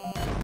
you